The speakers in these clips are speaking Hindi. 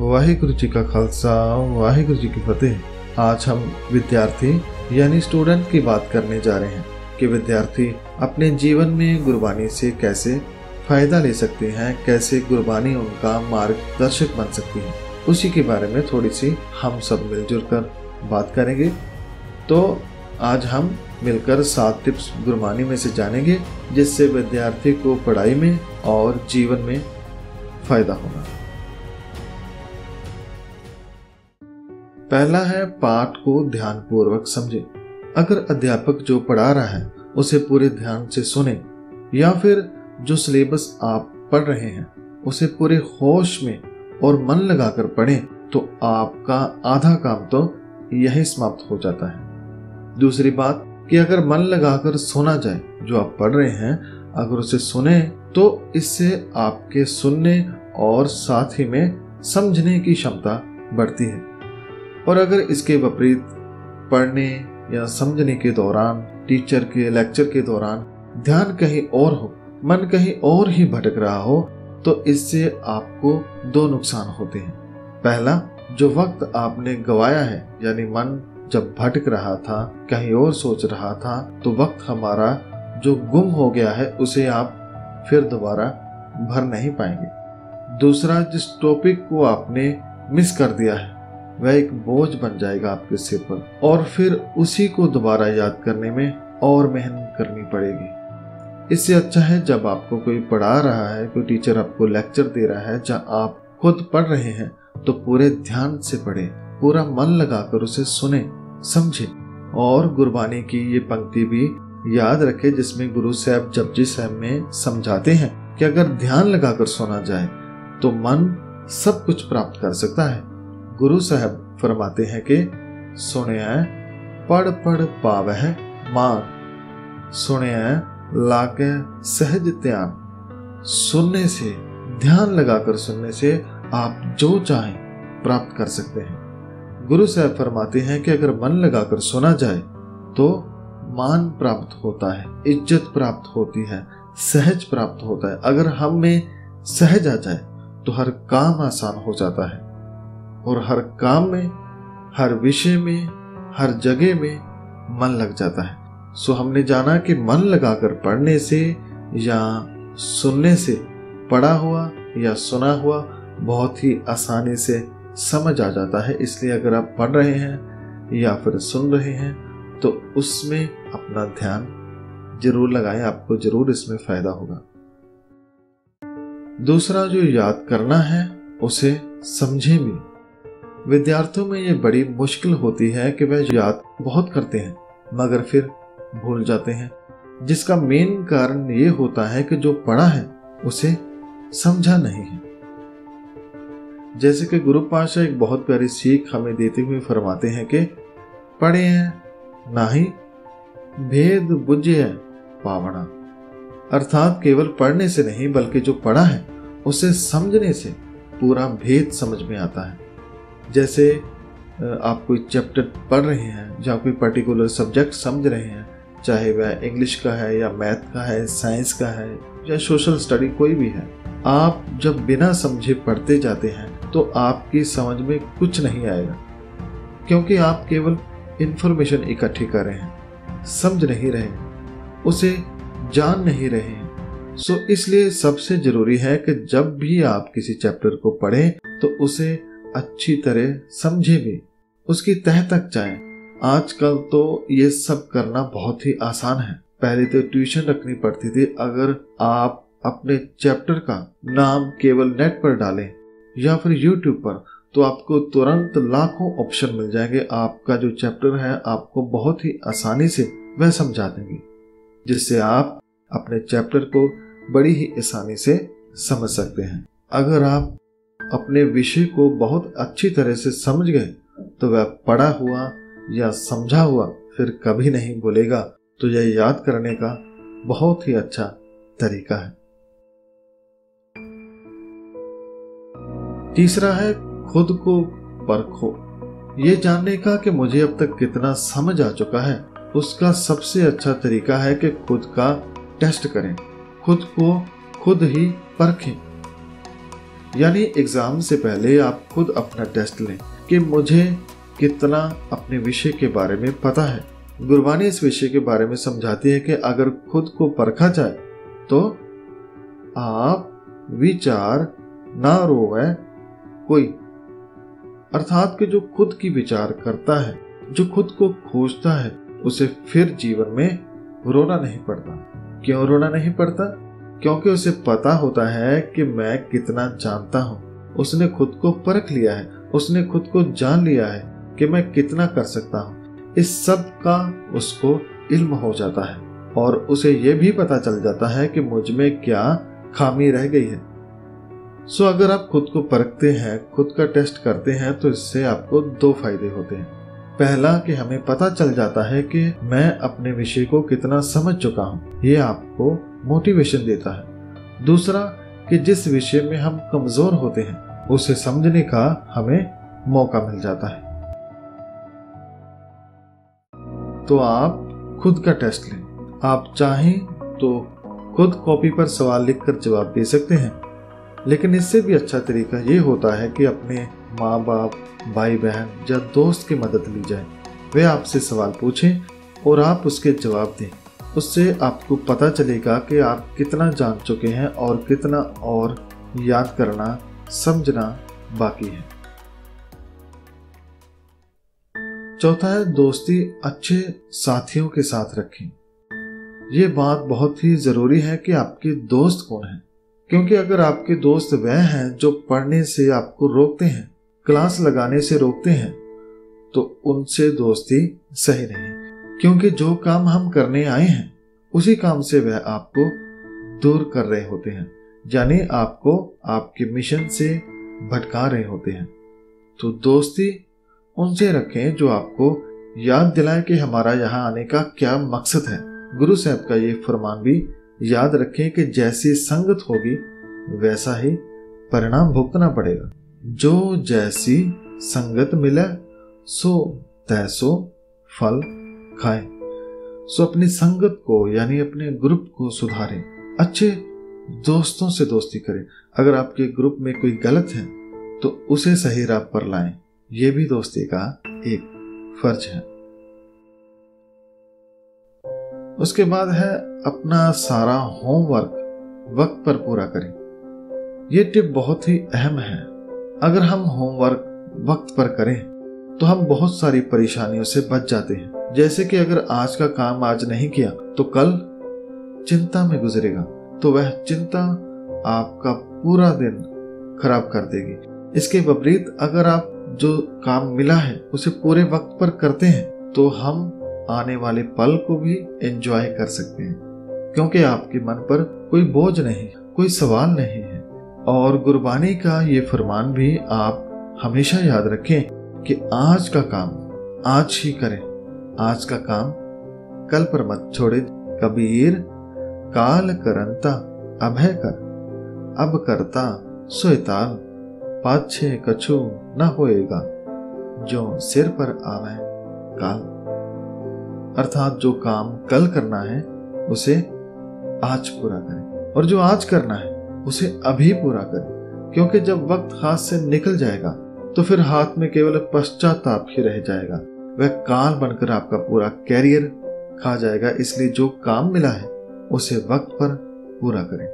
वाहिगुरु जी का खालसा, वाहिगुरु जी की फतेह। आज हम विद्यार्थी, यानी स्टूडेंट की बात करने जा रहे हैं कि विद्यार्थी अपने जीवन में गुरबानी से कैसे फ़ायदा ले सकते हैं, कैसे गुरबानी उनका मार्गदर्शक बन सकती है। उसी के बारे में थोड़ी सी हम सब मिलजुल कर बात करेंगे। तो आज हम मिलकर सात टिप्स गुरबानी में से जानेंगे, जिससे विद्यार्थी को पढ़ाई में और जीवन में फ़ायदा होगा। पहला है पाठ को ध्यान पूर्वक समझे। अगर अध्यापक जो पढ़ा रहा है, उसे पूरे ध्यान से सुने, या फिर जो सिलेबस आप पढ़ रहे हैं, उसे पूरे होश में और मन लगाकर पढ़ें तो आपका आधा काम तो यही समाप्त हो जाता है। दूसरी बात कि अगर मन लगाकर सुना जाए, जो आप पढ़ रहे हैं, अगर उसे सुने तो इससे आपके सुनने और साथ ही में समझने की क्षमता बढ़ती है। और अगर इसके विपरीत पढ़ने या समझने के दौरान टीचर के लेक्चर के दौरान ध्यान कहीं और हो, मन कहीं और ही भटक रहा हो तो इससे आपको दो नुकसान होते हैं। पहला, जो वक्त आपने गवाया है, यानी मन जब भटक रहा था, कहीं और सोच रहा था तो वक्त हमारा जो गुम हो गया है, उसे आप फिर दोबारा भर नहीं पाएँगे। दूसरा, जिस टॉपिक को आपने मिस कर दिया है वह एक बोझ बन जाएगा आपके सिर पर, और फिर उसी को दोबारा याद करने में और मेहनत करनी पड़ेगी। इससे अच्छा है जब आपको कोई पढ़ा रहा है, कोई टीचर आपको लेक्चर दे रहा है, जहाँ आप खुद पढ़ रहे हैं तो पूरे ध्यान से पढ़े, पूरा मन लगाकर उसे सुने, समझे, और गुरबानी की ये पंक्ति भी याद रखे, जिसमें गुरु साहब जपजी साहब में समझाते हैं कि अगर ध्यान लगाकर सोना जाए तो मन सब कुछ प्राप्त कर सकता है। गुरु साहब फरमाते हैं कि, सुने, पढ़ पढ़ पावह मान। सुने लाके सहज ध्यान। सुनने से, ध्यान लगाकर सुनने से आप जो चाहें प्राप्त कर सकते हैं। गुरु साहब फरमाते हैं कि अगर मन लगाकर सुना जाए तो मान प्राप्त होता है, इज़्ज़त प्राप्त होती है, सहज प्राप्त होता है। अगर हम में सहज आ जाए तो हर काम आसान हो जाता है। और हर काम में, हर विषय में, हर जगह में मन लग जाता है। सो हमने जाना कि मन लगाकर पढ़ने से या सुनने से पढ़ा हुआ या सुना हुआ बहुत ही आसानी से समझ आ जाता है। इसलिए अगर आप पढ़ रहे हैं या फिर सुन रहे हैं तो उसमें अपना ध्यान ज़रूर लगाएँ। आपको ज़रूर इसमें फ़ायदा होगा। दूसरा जो याद करना है, उसे समझे भी। विद्यार्थियों में ये बड़ी मुश्किल होती है कि वह याद बहुत करते हैं, मगर फिर भूल जाते हैं। जिसका मेन कारण ये होता है कि जो पढ़ा है, उसे समझा नहीं है। जैसे कि गुरु पाशाह एक बहुत प्यारी सीख हमें देते हुए फरमाते हैं कि, पढ़े हैं ना ही भेद बुझे है, पावना। अर्थात केवल पढ़ने से नहीं, बल्कि जो पढ़ा है, उसे समझने से पूरा भेद समझ में आता है। जैसे आप कोई चैप्टर पढ़ रहे हैं जहाँ कोई पर्टिकुलर सब्जेक्ट समझ रहे हैं, चाहे वह इंग्लिश का है, या मैथ का है साइंस का है, या सोशल स्टडी कोई भी है, आप जब बिना समझे पढ़ते जाते हैं तो आपकी समझ में कुछ नहीं आएगा, क्योंकि आप केवल इंफॉर्मेशन इकट्ठी कर रहे हैं, समझ नहीं रहे, उसे जान नहीं रहे हैं। सो इसलिए सबसे ज़रूरी है कि जब भी आप किसी चैप्टर को पढ़ें तो उसे अच्छी तरह समझे भी। उसकी तह तक जाए। आजकल तो ये सब करना बहुत ही आसान है। पहले तो ट्यूशन रखनी पड़ती थी अगर आप अपने चैप्टर का नाम केवल नेट पर डालें या फिर यूट्यूब पर तो आपको तुरंत लाखों ऑप्शन मिल जाएँगे। आपका जो चैप्टर है, आपको बहुत ही आसानी से वह समझा देंगे, जिससे आप अपने चैप्टर को बड़ी ही आसानी से समझ सकते हैं। अगर आप अपने विषय को बहुत अच्छी तरह से समझ गए तो वह पढ़ा हुआ या समझा हुआ फिर कभी नहीं बोलेगा तो यह याद करने का बहुत ही अच्छा तरीका है। तीसरा है, खुद को परखो। ये जानने का कि मुझे अब तक कितना समझ आ चुका है, उसका सबसे अच्छा तरीका है कि खुद का टेस्ट करें, खुद को खुद ही परखें। यानी एग्ज़ाम से पहले आप खुद अपना टेस्ट लें कि मुझे कितना अपने विषय के बारे में पता है। गुरबानी इस विषय के बारे में समझाती है कि अगर खुद को परखा जाए तो आप विचार ना रोवे कोई। अर्थात कि जो खुद की विचार करता है, जो खुद को खोजता है, उसे फिर जीवन में रोना नहीं पड़ता। क्यों रोना नहीं पड़ता? क्योंकि उसे पता होता है कि मैं कितना जानता हूँ। उसने खुद को परख लिया है। उसने खुद को जान लिया है कि मैं कितना कर सकता हूँ। इस सब का उसको इल्म हो जाता है और उसे यह भी पता चल जाता है कि मुझमें क्या खामी रह गई है। सो अगर आप खुद को परखते हैं, खुद का टेस्ट करते हैं तो इससे आपको दो फ़ायदे होते हैं। पहला, कि हमें पता चल जाता है कि मैं अपने विषय को कितना समझ चुका हूँ। ये आपको मोटिवेशन देता है। दूसरा, कि जिस विषय में हम कमज़ोर होते हैं, उसे समझने का हमें मौका मिल जाता है। तो आप खुद का टेस्ट लें। आप चाहें तो खुद कॉपी पर सवाल लिखकर जवाब दे सकते हैं। लेकिन इससे भी अच्छा तरीका ये होता है कि अपने माँ बाप भाई बहन या दोस्त की मदद ली जाए। वे आपसे सवाल पूछें और आप उसके जवाब दें। उससे आपको पता चलेगा कि आप कितना जान चुके हैं और कितना और याद करना, समझना बाकी है। चौथा है, दोस्ती अच्छे साथियों के साथ रखें। ये बात बहुत ही ज़रूरी है कि आपके दोस्त कौन है। क्योंकि अगर आपके दोस्त वह हैं जो पढ़ने से आपको रोकते हैं, क्लास लगाने से रोकते हैं तो उनसे दोस्ती सही नहीं क्योंकि जो काम हम करने आए हैं, उसी काम से वह आपको दूर कर रहे होते हैं, यानी आपको आपके मिशन से भटका रहे होते हैं। तो दोस्ती उनसे रखें जो आपको याद दिलाए कि हमारा यहाँ आने का क्या मकसद है। गुरु साहब का ये फरमान भी याद रखें कि जैसी संगत होगी, वैसा ही परिणाम भुगतना पड़ेगा। जो जैसी संगत मिले, सो तैसो फल खाए, सो अपनी संगत को, यानी अपने ग्रुप को सुधारें, अच्छे दोस्तों से दोस्ती करें। अगर आपके ग्रुप में कोई गलत है तो उसे सही राह पर लाएँ। यह भी दोस्ती का एक फ़र्ज़ है। उसके बाद है अपना सारा होमवर्क वक्त पर पूरा करें। यह टिप बहुत ही अहम है। अगर हम होमवर्क वक्त पर करें तो हम बहुत सारी परेशानियों से बच जाते हैं। जैसे कि अगर आज का काम आज नहीं किया तो कल चिंता में गुजरेगा। तो वह चिंता आपका पूरा दिन खराब कर देगी। इसके विपरीत, अगर आप जो काम मिला है, उसे पूरे वक्त पर करते हैं तो हम आने वाले पल को भी एंजॉय कर सकते हैं। क्योंकि आपके मन पर कोई बोझ नहीं, कोई सवाल नहीं है। और गुरबानी का ये फरमान भी आप हमेशा याद रखें कि आज का काम आज ही करें। आज का काम कल पर मत छोड़े। कबीर, काल करंता, अभय कर। अब करता सोताल पाछे कछु न होएगा। जो सिर पर आवे, काल। अर्थात जो काम कल करना है, उसे आज पूरा करें। और जो आज करना है, उसे अभी पूरा करें। क्योंकि जब वक्त हाथ से निकल जाएगा तो फिर हाथ में केवल पश्चाताप ही रह जाएगा। वह काल बनकर आपका पूरा कैरियर खा जाएगा, इसलिए जो काम मिला है, उसे वक्त पर पूरा करें।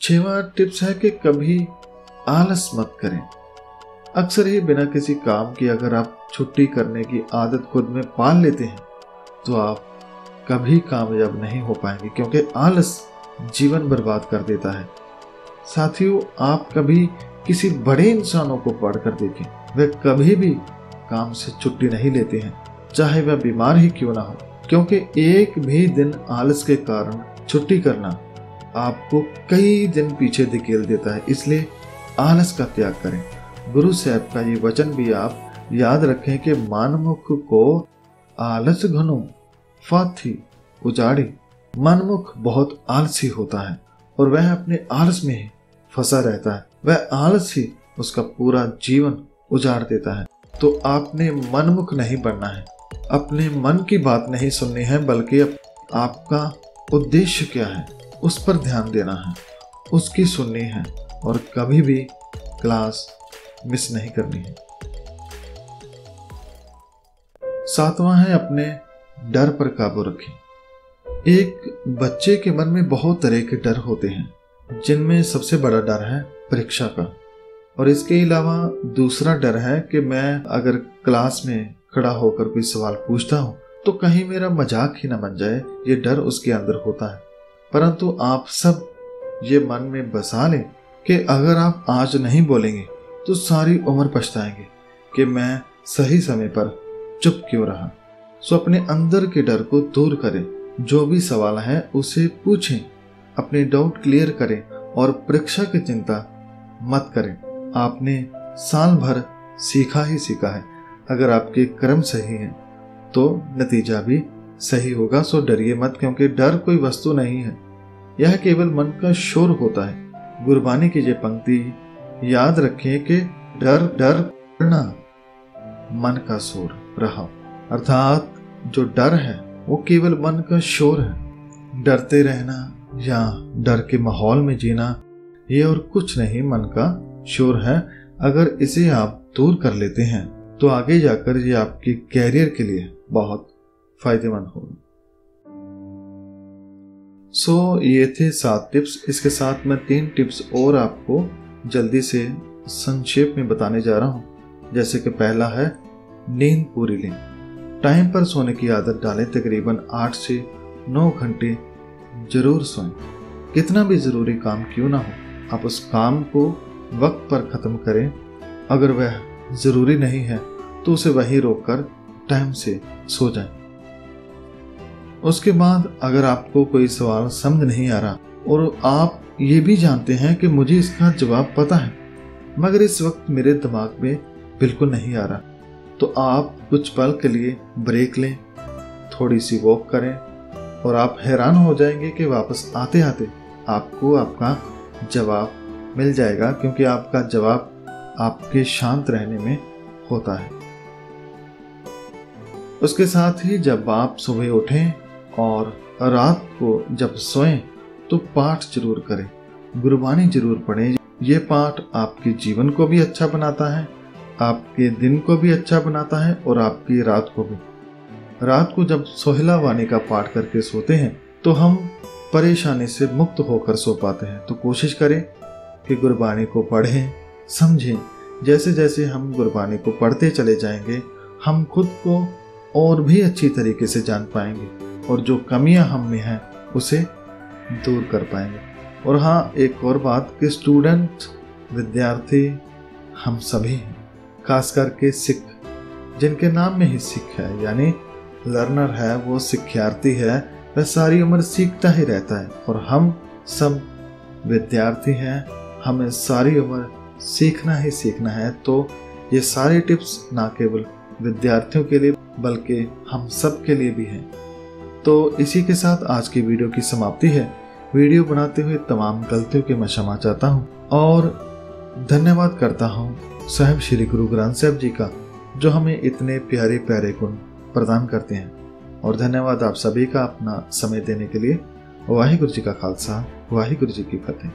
छवा टिप्स है कि कभी आलस मत करें। अक्सर ही बिना किसी काम की अगर आप छुट्टी करने की आदत खुद में पाल लेते हैं तो आप कभी कामयाब नहीं हो पाएँगे, क्योंकि आलस जीवन बर्बाद कर देता है। साथियों, आप कभी किसी बड़े इंसानों को पढ़कर देखें। वे कभी भी काम से छुट्टी नहीं लेते हैं, चाहे वह बीमार ही क्यों ना हो। क्योंकि एक भी दिन आलस के कारण छुट्टी करना आपको कई दिन पीछे धकेल देता है, इसलिए आलस का त्याग करें। गुरु साहब का ये वचन भी आप याद रखें कि मानमुख को आलस घनो, फाथी उजाड़ी। मनमुख बहुत आलसी होता है और वह अपने आलस में ही फंसा रहता है। वह आलस ही उसका पूरा जीवन उजाड़ देता है। तो आपने मनमुख नहीं बनना है। अपने मन की बात नहीं सुननी है, बल्कि आपका उद्देश्य क्या है, उस पर ध्यान देना है। उसकी सुननी है और कभी भी क्लास मिस नहीं करनी है। सातवां है अपने डर पर काबू रखें। एक बच्चे के मन में बहुत तरह के डर होते हैं। जिनमें सबसे बड़ा डर है परीक्षा का। और इसके अलावा दूसरा डर है कि मैं अगर क्लास में खड़ा होकर कोई सवाल पूछता हूँ तो कहीं मेरा मज़ाक ही ना बन जाए, ये डर उसके अंदर होता है। परंतु आप सब ये मन में बसा लें कि अगर आप आज नहीं बोलेंगे तो सारी उम्र पछताएँगे कि मैं सही समय पर चुप क्यों रहा। सो अपने अंदर के डर को दूर करें। जो भी सवाल है, उसे पूछें। अपने डाउट क्लियर करें और परीक्षा की चिंता मत करें। आपने साल भर सीखा ही सीखा है। अगर आपके कर्म सही हैं तो नतीजा भी सही होगा। सो डरिए मत, क्योंकि डर कोई वस्तु नहीं है। यह केवल मन का शोर होता है। गुरबानी की ये पंक्ति याद रखें कि डर डर करना मन का शोर रहा। अर्थात जो डर है, वो केवल मन का शोर है। डरते रहना या डर के माहौल में जीना ये और कुछ नहीं मन का शोर है। अगर इसे आप दूर कर लेते हैं तो आगे जाकर ये आपके कैरियर के लिए बहुत फ़ायदेमंद होगा। सो so, ये थे सात टिप्स। इसके साथ मैं तीन टिप्स और आपको जल्दी से संक्षेप में बताने जा रहा हूँ। जैसे कि पहला है नींद पूरी लें। टाइम पर सोने की आदत डालें तकरीबन आठ से नौ घंटे ज़रूर सोएँ कितना भी ज़रूरी काम क्यों ना हो, आप उस काम को वक्त पर ख़त्म करें अगर वह ज़रूरी नहीं है तो उसे वहीं रोककर टाइम से सो जाएँ। उसके बाद अगर आपको कोई सवाल समझ नहीं आ रहा, और आप ये भी जानते हैं कि मुझे इसका जवाब पता है, मगर इस वक्त मेरे दिमाग में बिल्कुल नहीं आ रहा तो आप कुछ पल के लिए ब्रेक लें, थोड़ी सी वॉक करें और आप हैरान हो जाएँगे कि वापस आते आते आपको आपका जवाब मिल जाएगा, क्योंकि आपका जवाब आपके शांत रहने में होता है। उसके साथ ही जब आप सुबह उठें और रात को जब सोएँ तो पाठ ज़रूर करें गुरबानी ज़रूर पढ़ें। ये पाठ आपके जीवन को भी अच्छा बनाता है, आपके दिन को भी अच्छा बनाता है और आपकी रात को भी। रात को जब सोहला वाणी का पाठ करके सोते हैं तो हम परेशानी से मुक्त होकर सो पाते हैं। तो कोशिश करें कि गुरबानी को पढ़ें, समझें। जैसे जैसे हम गुरबानी को पढ़ते चले जाएँगे, हम खुद को और भी अच्छी तरीके से जान पाएँगे और जो कमियाँ हम में हैं, उसे दूर कर पाएँगे। और हाँ एक और बात कि स्टूडेंट, विद्यार्थी हम सभी हैं खास करके सिख, जिनके नाम में ही सिख है। यानी लर्नर है, वो शिक्षार्थी है, वह सारी उम्र सीखता ही रहता है और हम सब विद्यार्थी हैं, हमें सारी उम्र सीखना ही सीखना है तो ये सारे टिप्स ना केवल विद्यार्थियों के लिए, बल्कि हम सब के लिए भी हैं। तो इसी के साथ आज की वीडियो की समाप्ति है। वीडियो बनाते हुए तमाम गलतियों की मैं क्षमा चाहता हूँ और धन्यवाद करता हूँ स्वयं श्री गुरु ग्रंथ साहब जी का, जो हमें इतने प्यारे प्यारे गुण प्रदान करते हैं। और धन्यवाद आप सभी का अपना समय देने के लिए। वाहिगुरु जी का खालसा, वाहिगुरु जी की फतेह।